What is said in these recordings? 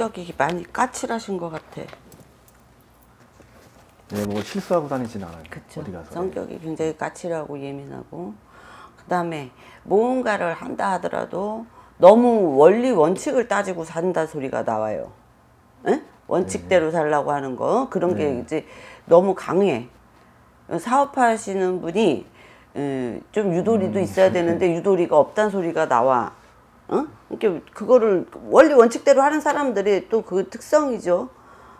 성격이 많이 까칠하신 것 같아. 네, 뭐 실수하고 다니진 않아요. 그쵸. 어디 가서. 성격이 굉장히 까칠하고 예민하고 그 다음에 무언가를 한다 하더라도 너무 원리 원칙을 따지고 산다 소리가 나와요. 에? 원칙대로 살라고 하는 거 그런 게 네. 이제 너무 강해. 사업하시는 분이 에, 좀 유도리도 음. 있어야 되는데 유도리가 없단 소리가 나와. 어? 이렇게 그거를 원리 원칙대로 하는 사람들이 또 그 특성이죠.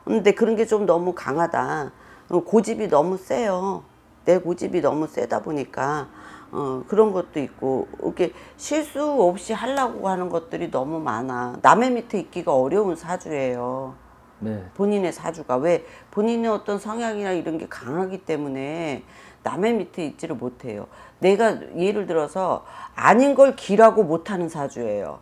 근데 그런 게 좀 너무 강하다. 어, 고집이 너무 세요. 내 고집이 너무 세다 보니까 어, 그런 것도 있고 이렇게 실수 없이 하려고 하는 것들이 너무 많아. 남의 밑에 있기가 어려운 사주예요. 네. 본인의 사주가 왜 본인의 어떤 성향이나 이런 게 강하기 때문에 남의 밑에 있지를 못해요. 내가 예를 들어서 아닌 걸 기라고 못하는 사주예요.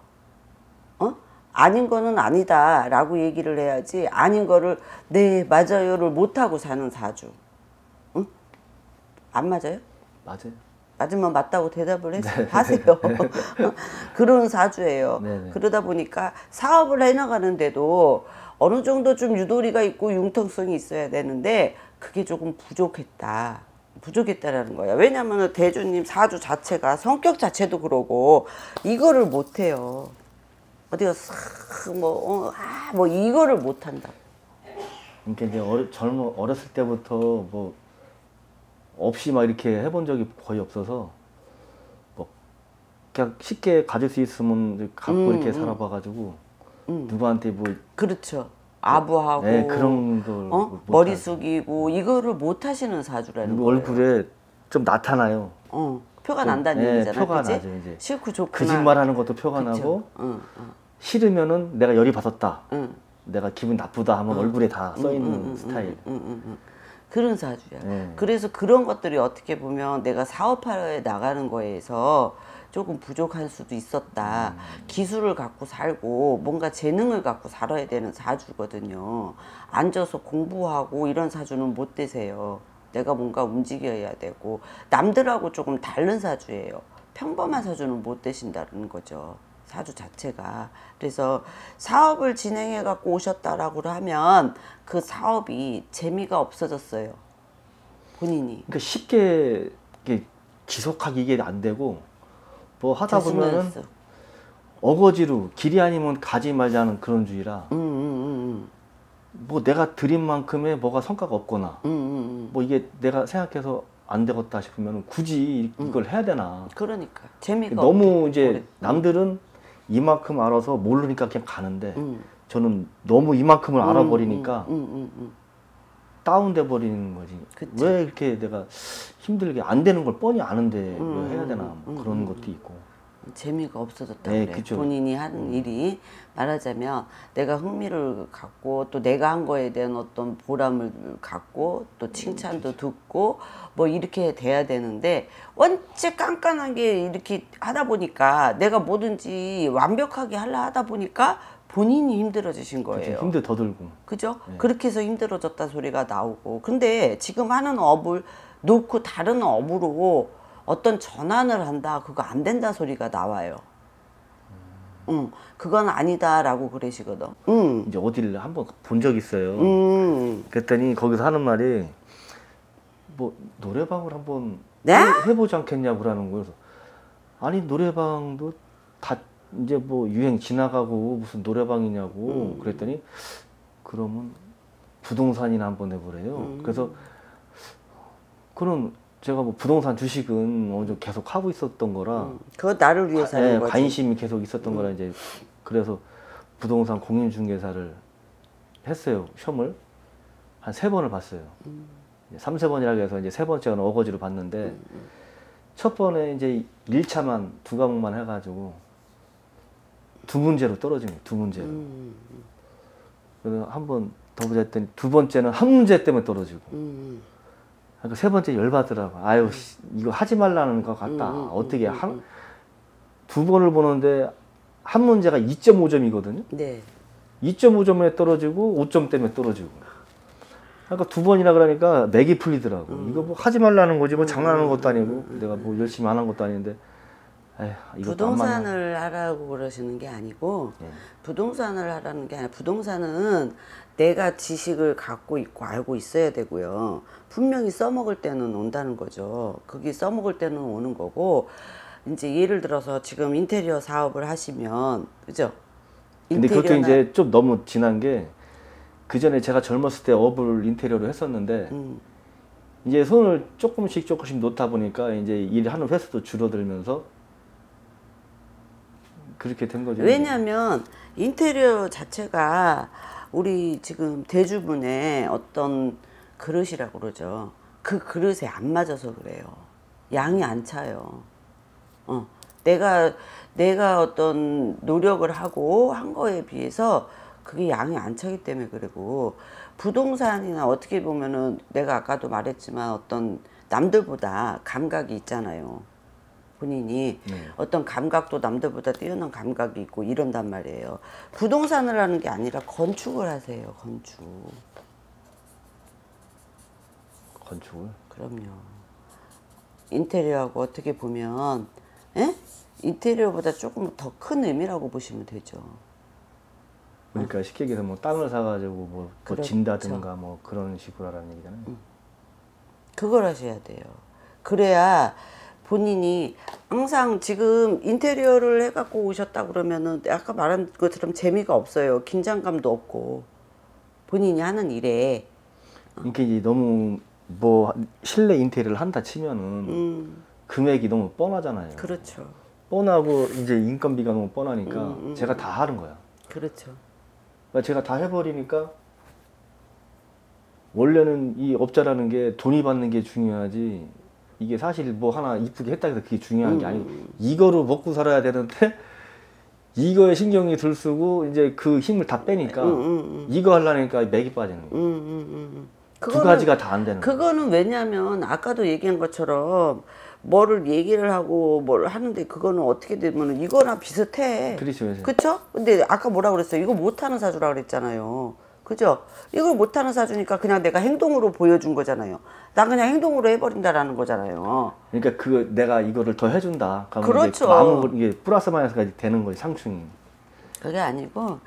어? 아닌 거는 아니다 라고 얘기를 해야지 아닌 거를 네 맞아요를 못하고 사는 사주. 응? 안 맞아요? 맞아요. 맞으면 맞다고 대답을 했, 하세요. 그런 사주예요. 네네. 그러다 보니까 사업을 해나가는데도 어느 정도 좀 유도리가 있고 융통성이 있어야 되는데 그게 조금 부족했다. 부족했다라는 거야. 왜냐하면 대주님 사주 자체가 성격 자체도 그러고 이거를 못해요. 어디가 싹뭐 어, 아, 뭐 이거를 못한다. 그러니까 이제 어려, 젊어 어렸을 때부터 뭐 없이 막 이렇게 해본 적이 거의 없어서 뭐 그냥 쉽게 가질 수 있으면 갖고 음, 이렇게 음. 살아봐가지고 누구한테 뭐 그렇죠. 아부하고 네, 그런 걸 어? 못 머리. 숙이고 이거를 못 하시는 사주라는 거예요. 얼굴에 좀 나타나요. 어, 표가 좀, 난다는 예, 얘기잖아. 표가 그치? 나죠, 이제. 싫고 좋구나. 거짓말하는 것도 표가 그쵸? 나고 응, 응, 싫으면은 내가 열이 받았다. 응. 내가 기분 나쁘다 하면 얼굴에 다 써 있는 스타일. 그런 사주야. 네. 그래서 그런 것들이 어떻게 보면 내가 사업하러 나가는 거에서 조금 부족할 수도 있었다. 음. 기술을 갖고 살고 뭔가 재능을 갖고 살아야 되는 사주거든요. 앉아서 공부하고 이런 사주는 못 되세요. 내가 뭔가 움직여야 되고 남들하고 조금 다른 사주예요. 평범한 사주는 못 되신다는 거죠. 사주 자체가. 그래서 사업을 진행해 갖고 오셨다라고 하면 그 사업이 재미가 없어졌어요. 본인이. 그러니까 쉽게 지속하기 이게 안 되고 뭐 하다 보면은 대수면수. 어거지로 길이 아니면 가지 말자는 그런 주의라 음, 음, 뭐 내가 드린 만큼의 뭐가 성과가 없거나 음, 음, 음. 뭐 이게 내가 생각해서 안 되겠다 싶으면 굳이 이걸 해야 되나 그러니까 재미가 너무. 이제 오래. 남들은 이만큼 알아서 모르니까 그냥 가는데 음. 저는 너무 이만큼을 알아버리니까 음, 음, 음. 다운돼 버리는 거지. 그치. 왜 이렇게 내가 힘들게 안 되는 걸 뻔히 아는데 음, 왜 해야 되나 음, 뭐 음, 그런 음, 것도 있고. 재미가 없어졌다 네, 그래. 그쵸. 음. 본인이 하는 일이 말하자면 내가 흥미를 갖고 또 내가 한 거에 대한 어떤 보람을 갖고 또 칭찬도 듣고 뭐 이렇게 돼야 되는데 원체 깐깐한 게 이렇게 하다 보니까 내가 뭐든지 완벽하게 하려 하다 보니까 본인이 힘들어지신. 거예요. 힘도 더 들고. 그죠? 네. 그렇게 해서 힘들어졌다 소리가 나오고. 근데 지금 하는 업을 놓고 다른 업으로 어떤 전환을 한다. 그거 안 된다 소리가 나와요. 응, 그건 아니다라고 그러시거든. 응, 이제 어디를 한번 본 적 있어요. 음, 그랬더니 거기서 하는 말이 뭐 노래방을 한번 네? 해, 보지 않겠냐고 그러는 거예요. 아니 노래방도 다 이제 뭐 유행 지나가고 무슨 노래방이냐고 음. 그랬더니 그러면 부동산이나 한번 해보래요. 음. 그래서 그럼 제가 뭐 부동산 주식은 어느 정도 계속 하고 있었던 거라 음. 그거 나를 위해서 하는 예, 거지. 음. 관심이 계속 있었던 거라 이제 그래서 부동산 공인중개사를 했어요 시험을 한 세 번을 봤어요. 음. 삼세 번이라고 해서 이제 세 번째는 어거지로 봤는데 음, 첫 번에 이제 1차만 두 과목만 해가지고 두 문제로 떨어진 거예요. 두 문제로. 음, 그래서 한 번 더 보자 했더니 두 번째는 한 문제 때문에 떨어지고 음, 그러니까 세 번째 열받더라고. 아유 씨, 이거 하지 말라는 것 같다. 음, 음, 어떻게 음, 한 음. 두 번을 보는데 한 문제가 2.5점이거든요. 네. 2.5점에 떨어지고 5점 때문에 떨어지고. 그러니까 두 번이나 그러니까 맥이 풀리더라고. 음. 이거 뭐 하지 말라는 거지 뭐 장난하는 것도 아니고 내가 뭐 열심히 안 한 것도 아닌데 에휴. 부동산을 하라고 그러시는 게 아니고 예. 부동산을 하라는 게 아니라 부동산은 내가 지식을 갖고 있고 알고 있어야 되고요. 분명히 써먹을 때는 온다는 거죠. 그게 써먹을 때는 오는 거고 이제 예를 들어서 지금 인테리어 사업을 하시면 그죠? 근데 그것도 이제 좀 너무 지난 게 그 전에 제가 젊었을 때 업을 인테리어로 했었는데 음, 이제 손을 조금씩 조금씩 놓다 보니까 이제 일하는 횟수도 줄어들면서 그렇게 된 거죠. 왜냐하면 인테리어 자체가 우리 지금 대주분의 어떤 그릇이라고 그러죠. 그 그릇에 안 맞아서 그래요. 양이 안 차요. 어, 내가 내가 어떤 노력을 하고 한 거에 비해서 그게 양이 안 차기 때문에 그리고 부동산이나 어떻게 보면은 내가 아까도 말했지만 어떤 남들보다 감각이 있잖아요. 본인이 네. 어떤 감각도 남들보다 뛰어난 감각이 있고 이런단 말이에요. 부동산을 하는 게 아니라 건축을 하세요. 건축. 건축을. 그럼요. 인테리어하고 어떻게 보면 에? 인테리어보다 조금 더 큰 의미라고 보시면 되죠. 그러니까 쉽게 얘기해서 뭐 땅을 사가지고 뭐, 뭐 그렇죠. 진다든가 뭐 그런 식으로 하라는 얘기잖아요. 그걸 하셔야 돼요. 그래야 본인이 항상 지금 인테리어를 해갖고 오셨다 그러면은 아까 말한 것처럼 재미가 없어요. 긴장감도 없고 본인이 하는 일에 이게 이제 너무 뭐 실내 인테리어를 한다 치면은 음 금액이 너무 뻔하잖아요. 그렇죠, 뻔하고 이제 인건비가 너무 뻔하니까 음, 음. 제가 다 하는 거야. 그렇죠. 그러니까 제가 다 해버리니까 원래는 이 업자라는 게 돈이 받는 게 중요하지 이게 사실 뭐 하나 이쁘게 했다 해서 그게 중요한 게 음, 아니고 이거로 먹고 살아야 되는데 이거에 신경이 들 쓰고 이제 그 힘을 다 빼니까 음, 음, 이거 하려니까 맥이 빠지는 거예요. 음, 음, 음. 두 가지가 다 안 되는 거예요. 그거는 왜냐면 아까도 얘기한 것처럼 뭐를 얘기를 하고 뭘 하는데 그거는 어떻게 되면 이거랑 비슷해. 그렇죠. 그쵸? 근데 아까 뭐라 그랬어요? 이거 못하는 사주라 그랬잖아요. 그죠? 이걸 못하는 사주니까 그냥 내가 행동으로 보여준 거잖아요. 난 그냥 행동으로 해버린다라는 거잖아요. 그러니까 그 내가 이거를 더 해준다. 그렇죠. 아무 이게 플러스 마이너스까지 되는 거지 상충이. 그게 아니고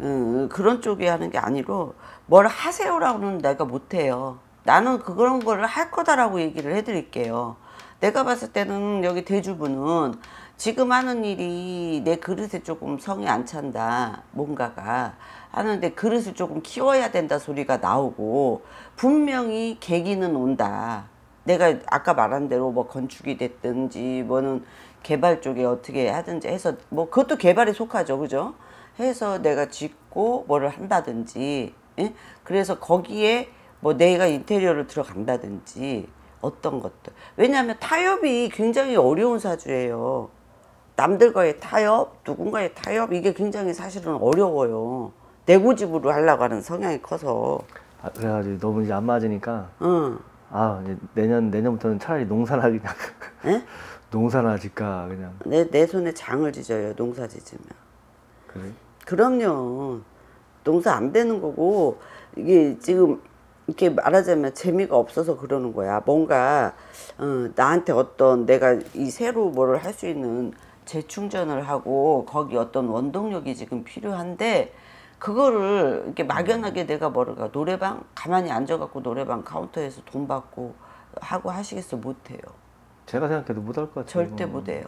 음, 그런 쪽에 하는 게 아니고 뭘 하세요라고는 내가 못해요. 나는 그런 거를 할 거다라고 얘기를 해드릴게요. 내가 봤을 때는 여기 대주분은 지금 하는 일이 내 그릇에 조금 성이 안 찬다 뭔가가 하는데 그릇을 조금 키워야 된다 소리가 나오고 분명히 계기는 온다. 내가 아까 말한 대로 뭐 건축이 됐든지 뭐는 개발 쪽에 어떻게 하든지 해서 뭐 그것도 개발에 속하죠. 그죠? 해서 내가 짓고 뭐를 한다든지 예? 그래서 거기에 뭐 내가 인테리어를 들어간다든지 어떤 것들. 왜냐하면 타협이 굉장히 어려운 사주예요. 남들과의 타협 누군가의 타협 이게 굉장히 사실은 어려워요 내 고집으로 하려고 하는 성향이 커서 아, 그래가지고 너무 이제 안 맞으니까 응아 이제 내년 내년부터는 차라리 농사나 그냥 예? 농사나 짓까 그냥 내, 내 손에 장을 지져요 농사 짓으면 그래. 그럼요. 농사 안 되는 거고 이게 지금 이렇게 말하자면 재미가 없어서 그러는 거야. 뭔가 어, 나한테 어떤 내가 이 새로 뭐를 할 수 있는 재충전을 하고 거기 어떤 원동력이 지금 필요한데 그거를 이렇게 막연하게 내가 뭐랄까 노래방 가만히 앉아갖고 노래방 카운터에서 돈 받고 하고 하시겠어 못해요. 제가 생각해도 못할 것 같아요. 절대. 못해요.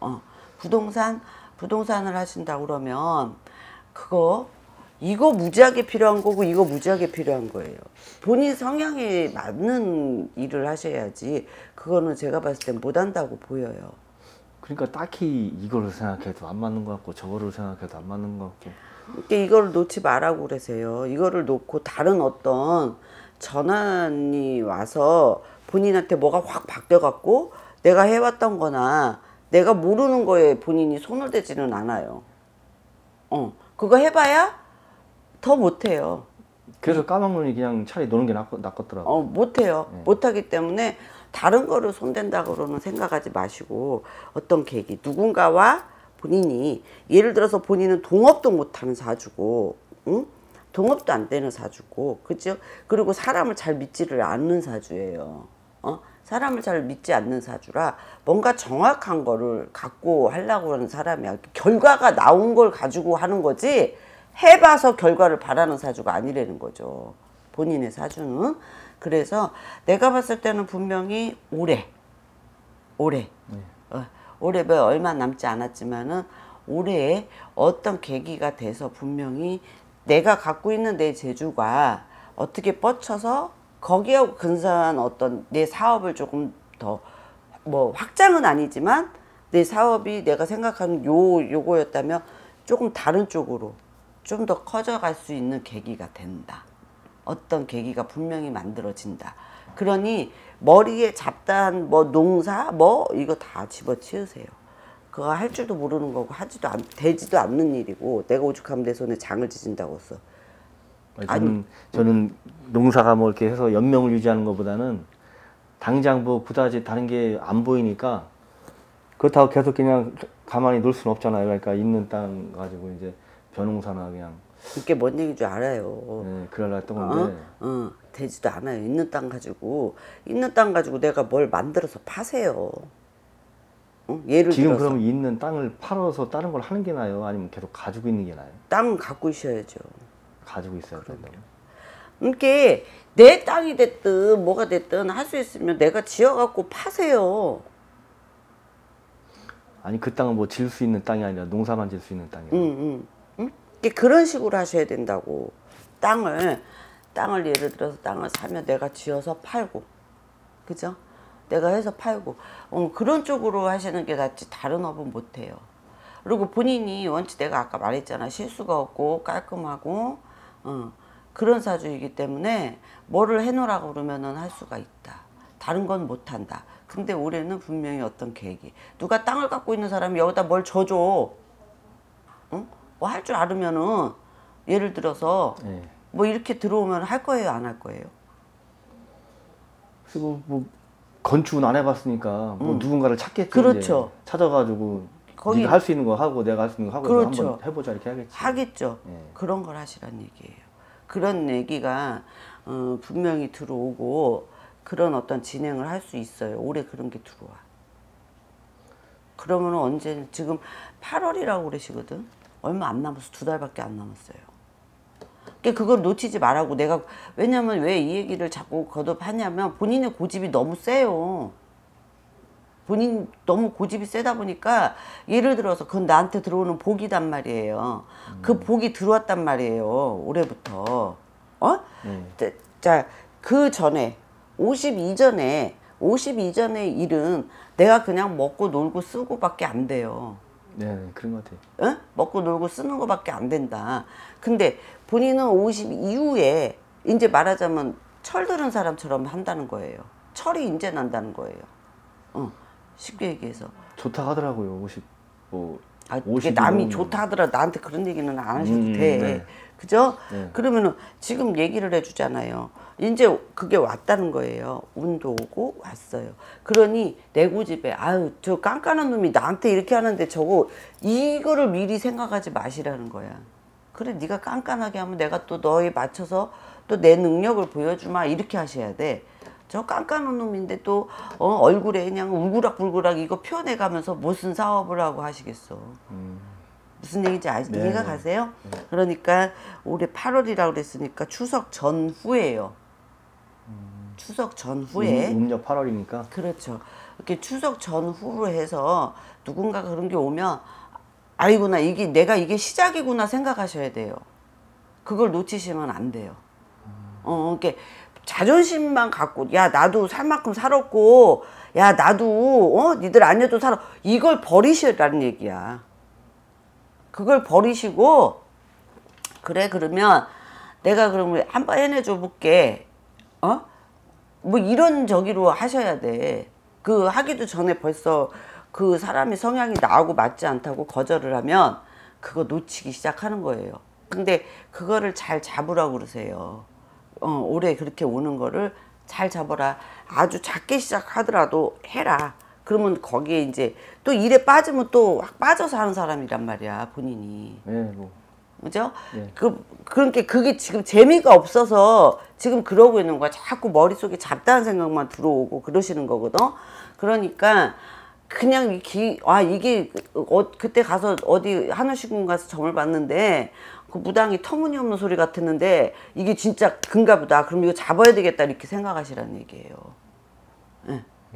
어, 부동산 부동산을 하신다 그러면 그거 이거 무지하게 필요한 거고 이거 무지하게 필요한 거예요. 본인 성향에 맞는 일을 하셔야지 그거는 제가 봤을 땐 못한다고 보여요. 그러니까 딱히 이거를 생각해도 안 맞는 것 같고 저거를 생각해도 안 맞는 것 같고 그러니까 이거를 놓지 말라고 그러세요. 이거를 놓고 다른 어떤 전환이 와서 본인한테 뭐가 확 바뀌어갖고 내가 해왔던 거나 내가 모르는 거에 본인이 손을 대지는 않아요. 어, 그거 해봐야 더 못해요. 그래서 까막눈이 그냥 차라리 노는 게 낫, 낫겠더라고. 어, 못해요. 네. 못하기 때문에 다른 거를 손댄다고는 생각하지 마시고 어떤 계기, 누군가와 본인이 예를 들어서 본인은 동업도 못하는 사주고, 응? 동업도 안 되는 사주고, 그죠? 그리고 사람을 잘 믿지를 않는 사주예요. 어? 사람을 잘 믿지 않는 사주라 뭔가 정확한 거를 갖고 하려고 하는 사람이야. 결과가 나온 걸 가지고 하는 거지 해봐서 결과를 바라는 사주가 아니라는 거죠. 본인의 사주는. 그래서 내가 봤을 때는 분명히 올해, 올해, 어, 올해 뭐 얼마 남지 않았지만은 올해에 어떤 계기가 돼서 분명히 내가 갖고 있는 내 재주가 어떻게 뻗쳐서 거기에 근사한 어떤 내 사업을 조금 더 뭐 확장은 아니지만 내 사업이 내가 생각하는 요 요거였다면 조금 다른 쪽으로 좀 더 커져갈 수 있는 계기가 된다. 어떤 계기가 분명히 만들어진다. 그러니 머리에 잡다한 뭐 농사 뭐 이거 다 집어치우세요. 그거 할 줄도 모르는 거고 하지도 않, 되지도 않는 일이고 내가 오죽하면 내 손에 장을 지진다고 써. 저는 저는 농사가 뭐 이렇게 해서 연명을 유지하는 것보다는 당장 뭐 그다지 다른 게 안 보이니까 그렇다고 계속 그냥 가만히 놀 수는 없잖아요. 그러니까 있는 땅 가지고 이제 벼농사나 그냥 그게 뭔 얘기인 줄 알아요. 네, 그러려 했던 어? 건데 어, 되지도 않아요. 있는 땅 가지고 있는 땅 가지고 내가 뭘 만들어서 파세요. 어? 예를 지금 들어서 그러면 있는 땅을 팔아서 다른 걸 하는 게 나아요? 아니면 계속 가지고 있는 게 나아요? 땅 갖고 있어야죠. 가지고 있어야 된다고. 이게 내 땅이 됐든 뭐가 됐든 할 수 있으면 내가 지어갖고 파세요. 아니 그 땅은 뭐 질 수 있는 땅이 아니라 농사만 질 수 있는 땅이에요. 응, 응. 응? 이게 그런 식으로 하셔야 된다고. 땅을, 땅을 예를 들어서 땅을 사면 내가 지어서 팔고. 그죠? 내가 해서 팔고. 어, 그런 쪽으로 하시는 게 낫지. 다른 업은 못 해요. 그리고 본인이 원치 내가 아까 말했잖아. 실수가 없고 깔끔하고, 어, 그런 사주이기 때문에 뭐를 해놓으라고 그러면은 할 수가 있다. 다른 건 못 한다. 근데 올해는 분명히 어떤 계획이. 누가 땅을 갖고 있는 사람이 여기다 뭘 줘줘. 응? 뭐 할 줄 알으면은 예를 들어서 예. 뭐 이렇게 들어오면 할 거예요, 안 할 거예요? 그리고 뭐 건축은 안 해봤으니까 뭐 누군가를 찾겠지. 그렇죠. 찾아가지고 거기- 네가 할 수 있는 거 하고 내가 할 수 있는 거 하고 그렇죠. 한번 해보자 이렇게 하겠지. 하겠죠. 예. 그런 걸 하시란 얘기예요. 그런 얘기가 어, 분명히 들어오고 그런 어떤 진행을 할 수 있어요. 올해 그런 게 들어와. 그러면 언제 지금 8월이라고 그러시거든. 얼마 안 남았어. 두 달밖에 안 남았어요. 그러니까 그걸 놓치지 말라고 내가 왜냐면 왜 이 얘기를 자꾸 거듭하냐면 본인의 고집이 너무 세요. 본인 너무 고집이 세다 보니까 예를 들어서 그건 나한테 들어오는 복이단 말이에요. 그 복이 들어왔단 말이에요. 올해부터. 어? 네. 자, 그 전에 50 이전에 50 이전의 일은 내가 그냥 먹고 놀고 쓰고밖에 안 돼요. 네, 네, 그런 것 같아요. 어? 먹고 놀고 쓰는 거밖에 안 된다. 근데 본인은 50 이후에 이제 말하자면 철들은 사람처럼 한다는 거예요. 철이 이제 난다는 거예요. 어, 쉽게 얘기해서. 좋다 하더라고요. 50, 뭐 아, 50 남이 좋다 하더라 나한테 그런 얘기는 안 하셔도 음, 돼. 네. 그죠? 네. 그러면은 지금 얘기를 해주잖아요. 이제 그게 왔다는 거예요. 운도 오고 왔어요. 그러니 내 고집에 아유 저 깐깐한 놈이 나한테 이렇게 하는데 저거 이거를 미리 생각하지 마시라는 거야. 그래 네가 깐깐하게 하면 내가 또 너에 맞춰서 또 내 능력을 보여주마 이렇게 하셔야 돼. 저 깐깐한 놈인데 또 어, 얼굴에 그냥 울그락불그락 이거 표현해가면서 무슨 사업을 하고 하시겠어. 무슨 얘기인지 아, 네, 이해가 네. 가세요? 그러니까 올해 8월이라고 그랬으니까 추석 전후에요. 추석 전후에 음, 음력 8월이니까 그렇죠. 이렇게 추석 전후로 해서 누군가가 그런 게 오면 아이구나 이게 내가 이게 시작이구나 생각하셔야 돼요. 그걸 놓치시면 안 돼요. 어, 이렇게 자존심만 갖고 야 나도 살 만큼 살았고 야 나도 어 니들 안 해도 살아 이걸 버리시라는 얘기야. 그걸 버리시고 그래 그러면 내가 그러면 한 번 해내줘 볼게. 어? 뭐 이런 저기로 하셔야 돼. 그 하기도 전에 벌써 그 사람이 성향이 나하고 맞지 않다고 거절을 하면 그거 놓치기 시작하는 거예요. 근데 그거를 잘 잡으라고 그러세요. 어, 올해 그렇게 오는 거를 잘 잡아라. 아주 작게 시작하더라도 해라. 그러면 거기에 이제 또 일에 빠지면 또 확 빠져서 하는 사람이란 말이야, 본인이. 네, 뭐 그죠? 네. 그, 그러니까 그게 지금 재미가 없어서 지금 그러고 있는 거야. 자꾸 머릿속에 잡다한 생각만 들어오고 그러시는 거거든. 그러니까 그냥 이 기, 아, 이게, 어, 그때 가서 어디 하늘시군 가서 점을 봤는데 그 무당이 터무니없는 소리 같았는데 이게 진짜 근가 보다. 그럼 이거 잡아야 되겠다. 이렇게 생각하시라는 얘기예요.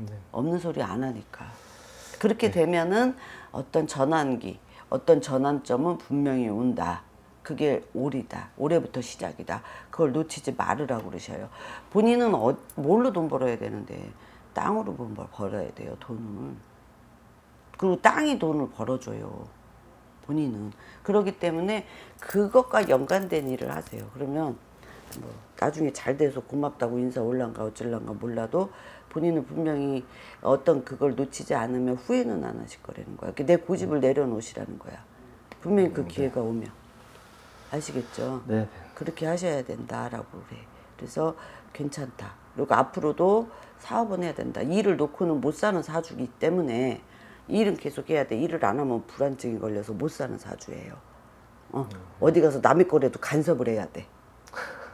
예. 없는 소리 안 하니까. 그렇게 되면은 어떤 전환기, 어떤 전환점은 분명히 온다. 그게 올이다. 올해부터 시작이다. 그걸 놓치지 말으라고 그러셔요. 본인은 어, 뭘로 돈 벌어야 되는데 땅으로 돈 벌- 벌어야 돼요. 돈을. 그리고 땅이 돈을 벌어줘요. 본인은. 그렇기 때문에 그것과 연관된 일을 하세요. 그러면 뭐 나중에 잘 돼서 고맙다고 인사 올란가 어쩔란가 몰라도 본인은 분명히 어떤 그걸 놓치지 않으면 후회는 안 하실 거라는 거야. 내 고집을 내려놓으시라는 거야. 분명히 그 기회가 오면. 아시겠죠? 네. 그렇게 하셔야 된다라고 그래. 그래서 괜찮다. 그리고 앞으로도 사업은 해야 된다. 일을 놓고는 못 사는 사주기 때문에 일은 계속 해야 돼. 일을 안 하면 불안증이 걸려서 못 사는 사주예요. 어? 어디 가서 남의 거라도 간섭을 해야 돼.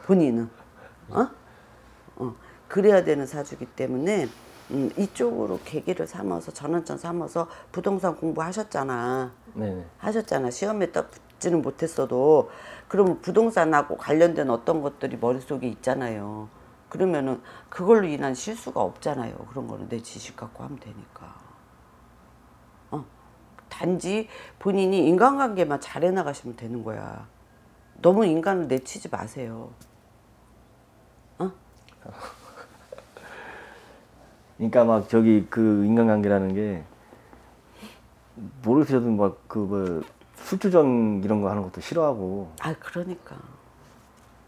본인은. 어? 어. 그래야 되는 사주기 때문에 음, 이쪽으로 계기를 삼아서 전환점 삼아서 부동산 공부하셨잖아. 네네. 하셨잖아. 시험에 딱 붙지는 못했어도 그러면 부동산하고 관련된 어떤 것들이 머릿속에 있잖아요. 그러면은 그걸로 인한 실수가 없잖아요. 그런 거는 내 지식 갖고 하면 되니까. 어. 단지 본인이 인간관계만 잘 해 나가시면 되는 거야. 너무 인간을 내치지 마세요. 그러니까 막 저기 그 인간관계라는 게 모르겠어도 막그 뭐 술주정 이런 거 하는 것도 싫어하고. 아, 그러니까.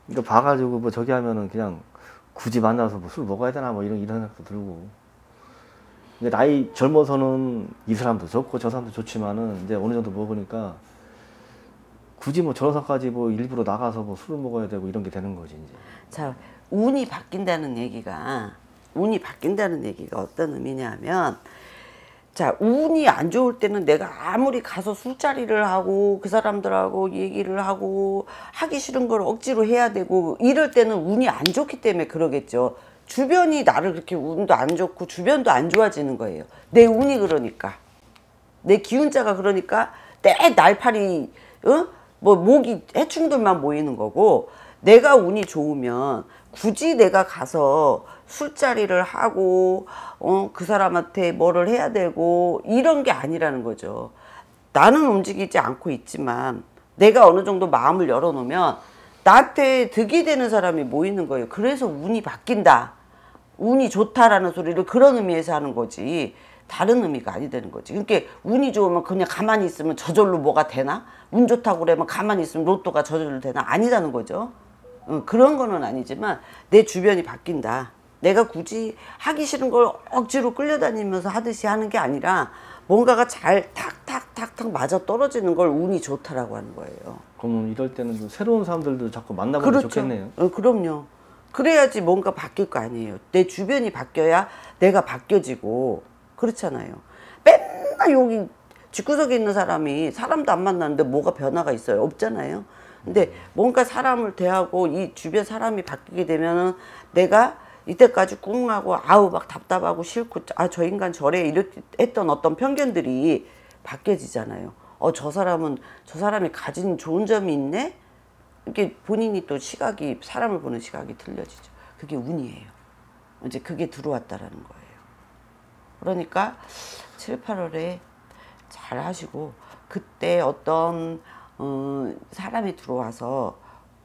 그러니까 봐가지고 뭐 저기 하면은 그냥 굳이 만나서 뭐 술 먹어야 되나 뭐 이런 이런 생각도 들고. 근데 나이 젊어서는 이 사람도 좋고 저 사람도 좋지만은 이제 어느 정도 먹으니까 굳이 뭐 저런사까지 뭐 일부러 나가서 뭐 술을 먹어야 되고 이런 게 되는 거지 이제. 자, 운이 바뀐다는 얘기가 운이 바뀐다는 얘기가 어떤 의미냐면 자, 운이 안 좋을 때는 내가 아무리 가서 술자리를 하고 그 사람들하고 얘기를 하고 하기 싫은 걸 억지로 해야 되고 이럴 때는 운이 안 좋기 때문에 그러겠죠. 주변이 나를 그렇게 운도 안 좋고 주변도 안 좋아지는 거예요. 내 운이 그러니까. 내 기운자가 그러니까 내 날파리 어? 뭐 목이 해충들만 모이는 거고 내가 운이 좋으면 굳이 내가 가서 술자리를 하고 어, 그 사람한테 뭐를 해야 되고 이런 게 아니라는 거죠. 나는 움직이지 않고 있지만 내가 어느 정도 마음을 열어놓으면 나한테 득이 되는 사람이 모이는 거예요. 그래서 운이 바뀐다. 운이 좋다라는 소리를 그런 의미에서 하는 거지 다른 의미가 아니 되는 거지. 그러니까 운이 좋으면 그냥 가만히 있으면 저절로 뭐가 되나? 운 좋다고 그러면 가만히 있으면 로또가 저절로 되나? 아니라는 거죠. 어, 그런 거는 아니지만 내 주변이 바뀐다. 내가 굳이 하기 싫은 걸 억지로 끌려다니면서 하듯이 하는 게 아니라 뭔가가 잘 탁탁탁탁 맞아 떨어지는 걸 운이 좋다라고 하는 거예요. 그러면 이럴 때는 좀 새로운 사람들도 자꾸 만나보면 좋겠네요 어, 그럼요. 그래야지 뭔가 바뀔 거 아니에요. 내 주변이 바뀌어야 내가 바뀌어지고 그렇잖아요. 맨날 여기 집구석에 있는 사람이 사람도 안 만나는데 뭐가 변화가 있어요? 없잖아요. 근데 뭔가 사람을 대하고 이 주변 사람이 바뀌게 되면은 내가 이때까지 꿍하고 아우 막 답답하고 싫고 아 저 인간 저래 했던 어떤 편견들이 바뀌어지잖아요. 어 저 사람은 저 사람이 가진 좋은 점이 있네. 이게 본인이 또 시각이 사람을 보는 시각이 틀려지죠. 그게 운이에요. 이제 그게 들어왔다라는 거예요. 그러니까 7, 8월에 잘 하시고 그때 어떤 어, 사람이 들어와서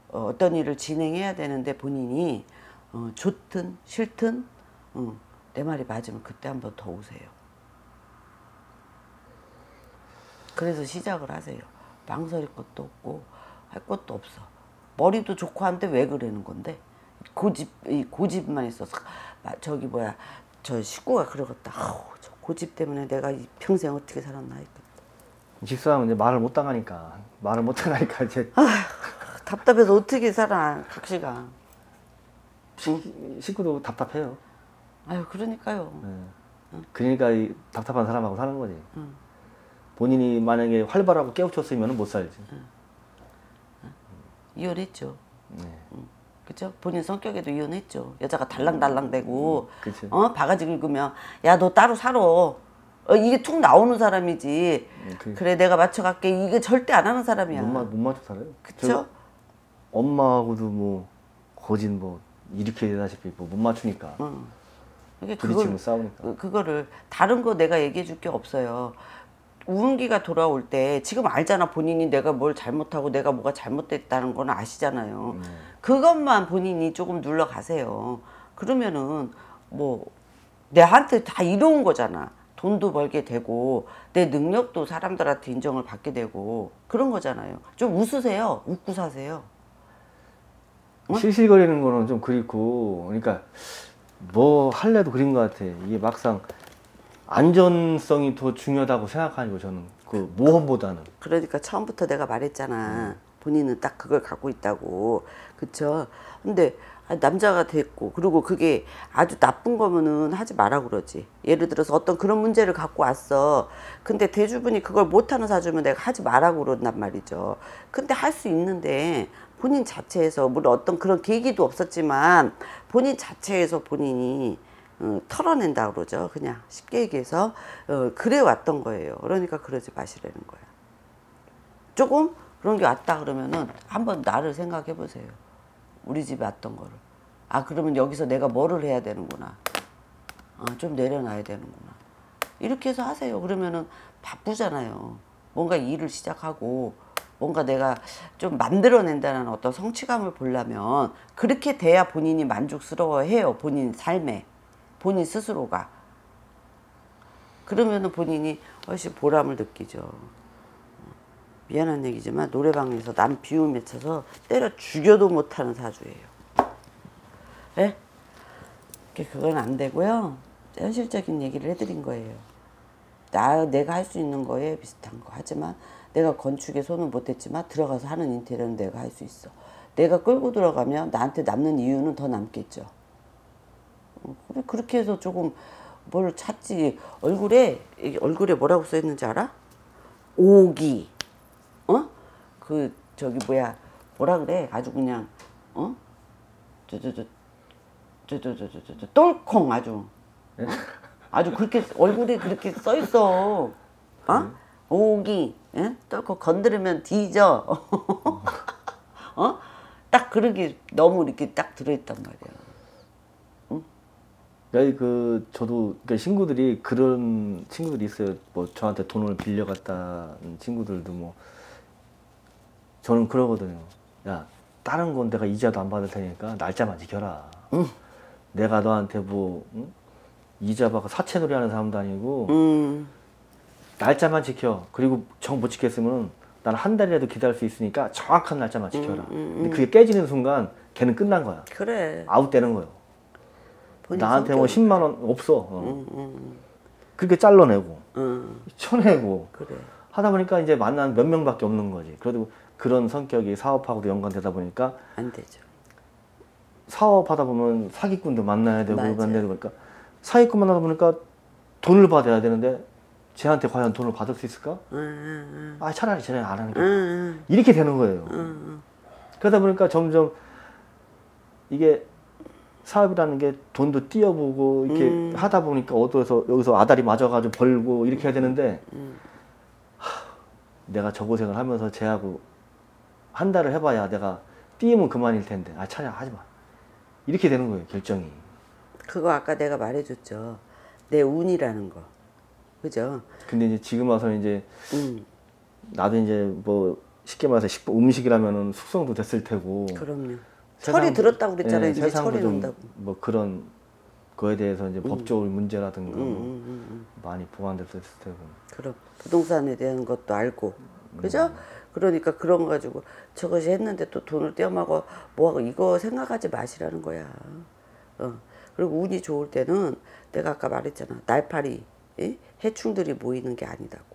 어, 어떤 일을 진행해야 되는데 본인이 어, 좋든 싫든 어, 내 말이 맞으면 그때 한 번 더 오세요. 그래서 시작을 하세요. 망설일 것도 없고 할 것도 없어. 머리도 좋고 한데 왜 그러는 건데? 고집 이 고집만 있어서 마- 저기 뭐야 저 식구가 그러겠다. 아우 저 고집 때문에 내가 이 평생 어떻게 살았나 했겠다. 직사하면 이제 말을 못 당하니까 말을 못 당하니까 이제 답답해서 어떻게 살아 각시가. 시- 식구도 답답해요 아유 그러니까요. 네. 그러니까 이 답답한 사람하고 사는 거지 본인이 만약에 활발하고 깨우쳤으면 못 살지 이혼했죠. 네. 그죠? 본인 성격에도 이혼했죠. 여자가 달랑달랑 대고 그치. 어 바가지 긁으면 야 너 따로 살아. 어, 이게 툭 나오는 사람이지. 음, 그- 그래 내가 맞춰갈게. 이게 절대 안 하는 사람이야. 못, 맞, 못 맞춰 살아요. 그쵸? 저 엄마하고도 뭐 거진 뭐 이렇게 되다시피 뭐 못 맞추니까 응. 이게 부딪히고 싸우니까. 그- 그거를 다른 거 내가 얘기해 줄 게 없어요. 우은기가 돌아올 때 지금 알잖아 본인이 내가 뭘 잘못하고 내가 뭐가 잘못됐다는 건 아시잖아요. 그것만 본인이 조금 눌러 가세요. 그러면은 뭐 내한테 다 이로운 거잖아. 돈도 벌게 되고 내 능력도 사람들한테 인정을 받게 되고 그런 거잖아요. 좀 웃으세요. 웃고 사세요. 실실거리는 거는 좀 그립고 그러니까 뭐 할래도 그린 것 같아. 이게 막상 안전성이 더 중요하다고 생각하니까 저는 그 모험보다는 그러니까 처음부터 내가 말했잖아. 본인은 딱 그걸 갖고 있다고. 그쵸? 근데 아, 남자가 됐고, 그리고 그게 아주 나쁜 거면은 하지 마라 그러지. 예를 들어서 어떤 그런 문제를 갖고 왔어. 근데 대주분이 그걸 못하는 사주면 내가 하지 마라고 그런단 말이죠. 근데 할 수 있는데 본인 자체에서, 물론 어떤 그런 계기도 없었지만 본인 자체에서 본인이 어, 털어낸다 그러죠. 그냥 쉽게 얘기해서 어, 그래 왔던 거예요. 그러니까 그러지 마시라는 거야. 조금 그런 게 왔다 그러면은 한번 나를 생각해 보세요. 우리 집에 왔던 거를. 아 그러면 여기서 내가 뭐를 해야 되는구나. 아, 좀 내려놔야 되는구나. 이렇게 해서 하세요. 그러면은 바쁘잖아요. 뭔가 일을 시작하고 뭔가 내가 좀 만들어낸다는 어떤 성취감을 보려면 그렇게 돼야 본인이 만족스러워해요. 본인 삶에. 본인 스스로가. 그러면은 본인이 훨씬 보람을 느끼죠. 미안한 얘기지만 노래방에서 남 비움 맺혀서 때려 죽여도 못하는 사주예요. 예? 그- 그건 안 되고요. 현실적인 얘기를 해드린 거예요. 나 내가 할 수 있는 거에 비슷한 거 하지만 내가 건축에 손은 못했지만 들어가서 하는 인테리어는 내가 할 수 있어. 내가 끌고 들어가면 나한테 남는 이유는 더 남겠죠. 그렇게 해서 조금 뭘 찾지 얼굴에 얼굴에 뭐라고 써 있는지 알아? 오기 어? 그 저기 뭐야 뭐라 그래 아주 그냥 어? 저저저 저저저저저 똘콩 아주 어? 아주 그렇게 얼굴에 그렇게 써 있어 어? 오기 예? 똘콩 건드리면 뒤져 어? 딱 그러게 너무 이렇게 딱 들어있단 말이야 야, 그 저도 그러니까 친구들이 그런 친구들이 있어요. 뭐 저한테 돈을 빌려갔다는 친구들도 뭐 저는 그러거든요. 야, 다른 건 내가 이자도 안 받을 테니까 날짜만 지켜라. 내가 너한테 뭐 응? 이자 받고 사채놀이 하는 사람도 아니고 음 날짜만 지켜. 그리고 정 못 지켰으면 나는 한 달이라도 기다릴 수 있으니까 정확한 날짜만 지켜라. 근데 그게 깨지는 순간 걔는 끝난 거야. 그래 아웃되는 거예요. 나한테 뭐 성격- 10만 원 없어. 어. 그렇게 잘라내고 응 쳐내고 그래 하다 보니까 이제 만난 몇 명밖에 없는 거지. 그래도 그런 성격이 사업하고도 연관되다 보니까 안 되죠 사업하다 보면 사기꾼도 만나야 되고. 만나야 되니까 사기꾼 만나다 보니까 돈을 받아야 되는데 쟤한테 과연 돈을 받을 수 있을까? 응, 아 차라리 쟤네 안 하는 게 응, 응, 이렇게 되는 거예요. 응, 그러다 보니까 점점 이게 사업이라는 게 돈도 띄어보고 이렇게 음. 하다 보니까 어디서 여기서 아다리 맞아가지고 벌고 이렇게 해야 되는데 음. 하, 내가 저 고생을 하면서 쟤하고 한 달을 해봐야 내가 띄우면 그만일 텐데. 아 차라리 하지 마. 이렇게 되는 거예요 결정이. 그거 아까 내가 말해줬죠. 내 운이라는 거. 그죠? 근데 이제 지금 와서는 이제 응 나도 이제 뭐 쉽게 말해서 식 음식이라면은 숙성도 됐을 테고. 그럼요. 세상- 철이 들었다고 그랬잖아요. 예, 이제 철이 좀 논다고. 뭐 그런 거에 대해서 이제 법적인 문제라든가 응, 뭐 응, 응, 응. 많이 보완됐을 테고. 그럼 부동산에 대한 것도 알고. 그죠 그러니까 그런 거 가지고 저것이 했는데 또 돈을 떼어먹어 뭐하고 이거 생각하지 마시라는 거야 어. 그리고 운이 좋을 때는 내가 아까 말했잖아 날파리 예? 해충들이 모이는 게 아니다고